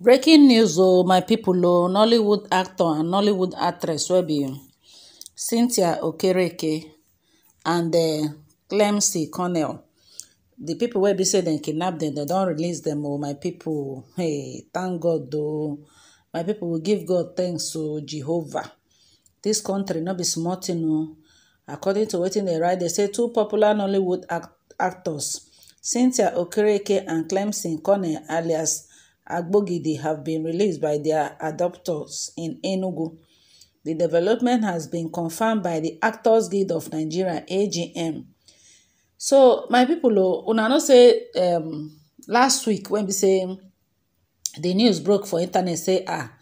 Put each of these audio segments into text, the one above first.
breaking news o my pipo o nollywood actor and nollywood actress wey be cynthia okereke and clemcy connell di pipo wey be say dem kidnap dem dem don release dem o my pipo hey thank god o. My pipo we give god thanks o jehovah. Dis country no be small tin o. According to wetin dem write dem say two popular nollywood actors cynthia okereke and clemson connell alias agbogide have been released by dia abductors in enugu. Di development has been confirmed by di actors guild of nigeria agm so my pipo o una know say um last week wen be say di news broke for internet say ah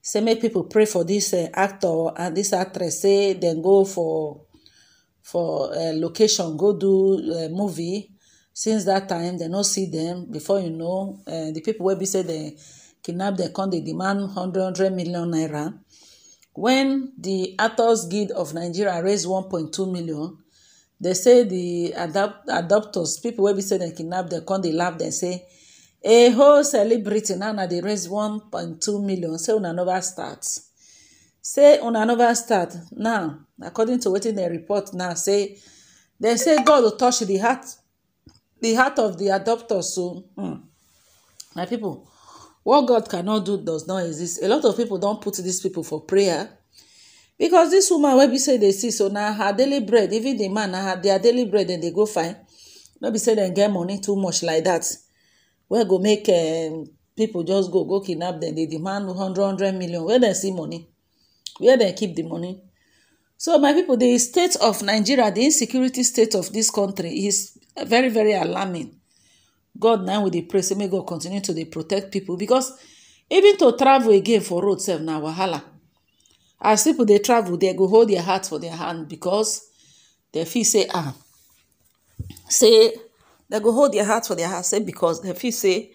say make pipo pray for dis actor and dis actress say dem go for for location go do movie since dat time dem no see dem before you know di pipo wey be say dem kidnap dem come dey demand hundred hundred million naira. Wen di actors guild of nigeria raise one point two million dem say di adopters pipo wey be say dem kidnap dem come dey laugh dem say a whole celebrity now una dey raise one point two million. Say una never start. Say una never start. Now according to wetin dem report now say dem say god go touch di heart di heart of the adopter so hmm my people what god cannot do does not exist. A lot of pipo don put these people for prayer because dis woman wey be say dey see so na her daily bread even the man na dia daily bread dem dey go find no be say dem get money too much like that. Wey go make people just go go kidnap dem dey demand hundred hundred million. Where dem see money where dem keep the money? So my people the state of nigeria the insecurity state of this country is very very alarming. God now with the pray may god continue to protect people because even to travel again for road sef na wahala. As people dey travel they go hold their heart for their hand because dem feel say ah say they go hold their heart for their heart say because dem feel say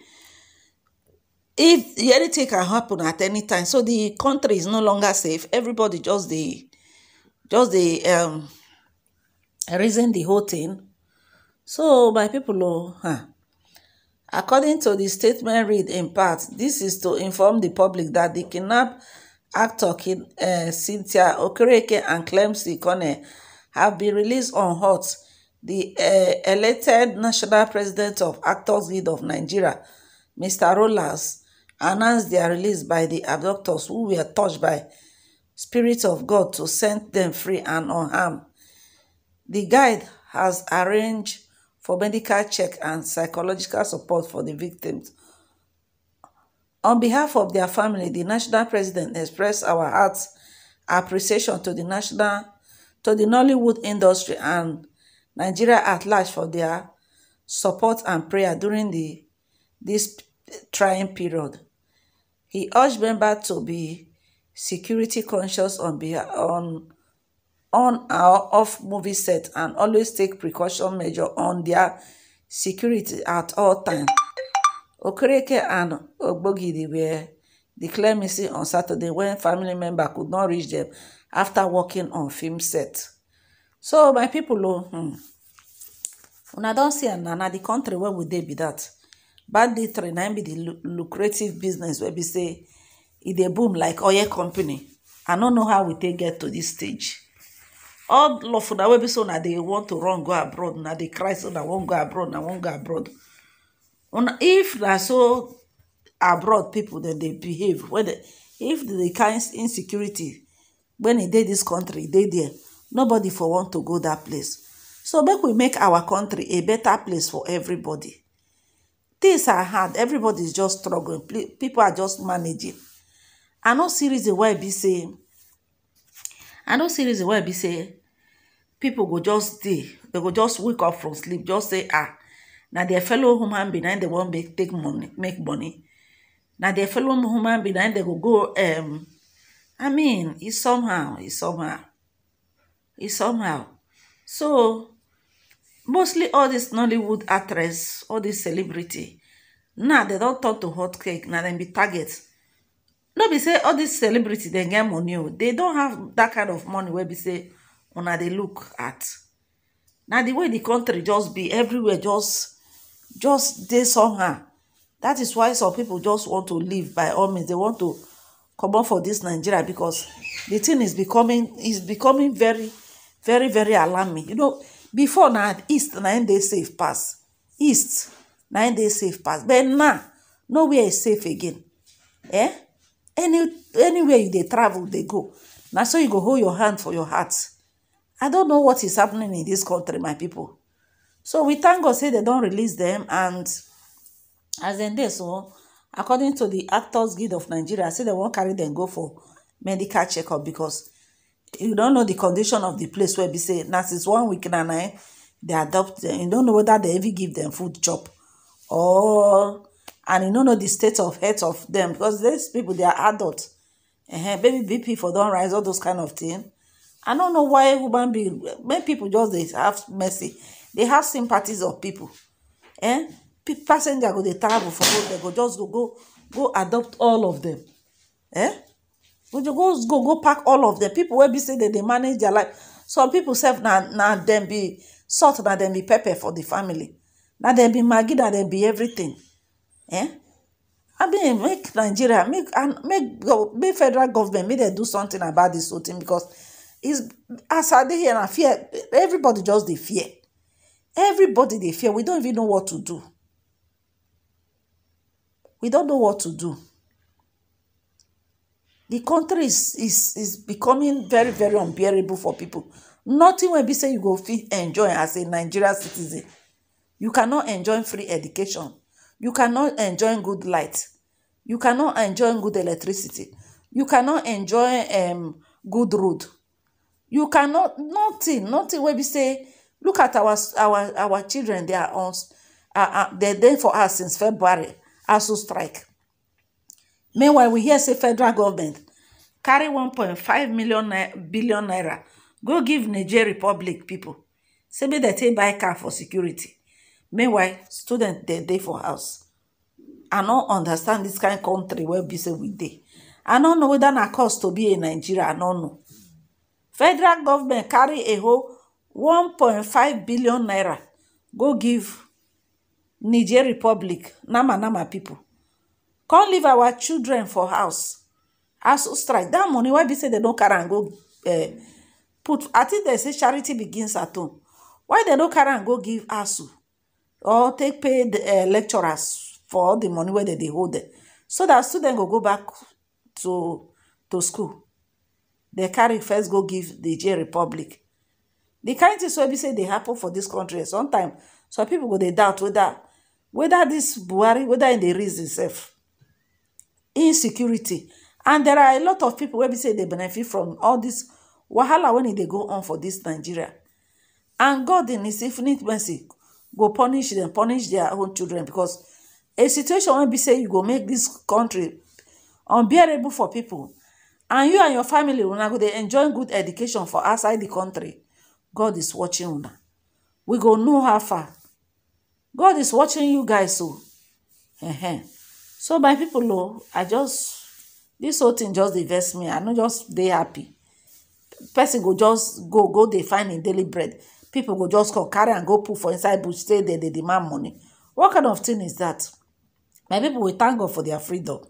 if anything can happen at any time so the country is no longer safe. Everybody just dey just dey um reason di whole tin so my pipo o um according to di statement read in part dis is to inform di public dat di kidnap actor cynthia okereke and clemson cornel have been released on hot. Di elected national president of actors guild of nigeria mr rollas announce dia release by di abductors who were touched by spirit of god to set dem free and unharmed. Di guide has arranged for medical check and psychological support for the victims. On behalf of their family the national president expressed our heart appreciation to the national to di nollywood industry and nigeria at large for their support and prayer during this trying period. He urged members to be security conscious on on and off movie set and always take precaution measures on dia security at all times okereke and ogbogide were declared missing on saturday wen family members could not reach dem afta working on film set. So my pipo o hmm. Una don see am na na di country wey we dey be dat banditry na be di lucrative business wey be say e dey boom like oil company. I no know how we take get to dis stage all of una wey be say una dey want to run go abroad. Una dey cry say una wan go abroad una wan go abroad. If na so abroad pipo dem dey behave. If di kind insecurity wen e dey dis country dey there nobody for want to go dat place. So make we make our country a better place for everybody. Tins are hard. Everybody is just struggling. Pipo are just managing. I no see reason why e be say i no see reason why e be say pipo go just dey they go just wake up from sleep just say ah na dia fellow human being na dem wan take money make money. Na dia fellow human being dem go go um i mean e somehow e somehow e somehow. So mostly all dis nollywood actress all dis celebrity now dem don turn to hot cake na dem be target. No be say all dis celebrity dem get money they don have dat kind of money wey be say una dey look at. Na di way di country just be everywhere just just dey somehow. That is why some people just want to live by all means. They want to come comot for this nigeria because the thing is becoming is becoming very very very alarming. You know before na east na im safe pass. East na im safe pass. But now nowhere is safe again. Eh? Any anywhere you travel dey go. Na so you go hold your hand for your heart i don't know what is happening in this country my people. So we thank god say they don't release them and as in this so according to the actors guild of nigeria say dem wan carry dem go for medical checkup because you don't know the condition of the place where be say since one week and na they adopt dem you don't know whether they even give them food chop or and you no know the state of health of them because these people they are adult. Uh baby bp for don rise all those kind of thing i don't know why human being many people just dey have mercy They have sympathies of people eh? Passenger go dey travel for road dem go just go go go adopt all of them eh? Go go go go pack all of them. People wey be say dem dey manage their life some people sef na na dem be salt na dem be pepper for the family na dem be maggi na dem be everything eh? I mean make nigeria make and make make federal government make dem do something about this whole thing because is as i dey here na fear everybody just dey fear. Everybody dey fear. We don't even know what to do. We don't know what to do. The country is is is becoming very very unbearable for people. Nothing wey be say you go fit enjoy as a nigerian citizen. You cannot enjoy free education. You cannot enjoy good light. You cannot enjoy good electricity. You cannot enjoy um good road you cannot nothing nothing wey be say look at our our our children they are on they dey for us since february asuu strike. Meanwhile we hear say federal government carry 1.5 million billion naira go give niger republic pipo say make dem take buy car for security. Meanwhile students dey dey for house. I no understand dis kain country wey be say we dey. I no know whether na cost to be a nigeria i no know federal government carry a whole 1.5 billion naira go give niger republic nama nama pipo come leave our children for house. Aso strike? Dat money wey be say dem no carry am go put i think dem say charity begins at home. Why dem no carry am go give asu or take pay lecturers for all di money dem dey hold dem so dat students go go back to to school dem carry first go give niger republic. Di kain tins wey be say dey happen for dis country sometimes some pipo go dey doubt whether whether dis buhari whether im dey reason sef insecurity. And there are a lot of pipo wey be say dey benefit from all dis wahala wey e dey go on for dis nigeria. And god in his infinite mercy go punish dem punish dia own children because a situation wey be say you go make dis country unbearable for pipo and you and your family una go enjoy good education for outside di country. God is watching una. We go know how far. God is watching you guys o ehen. So my pipo o oh, i just dis whole thing just dey me. I no just dey happy. Person go just go go dey find im daily bread. Pipo go just come carry am go put for inside bush say dem dey demand money. What kind of thing is that? My pipo we thank god for their freedom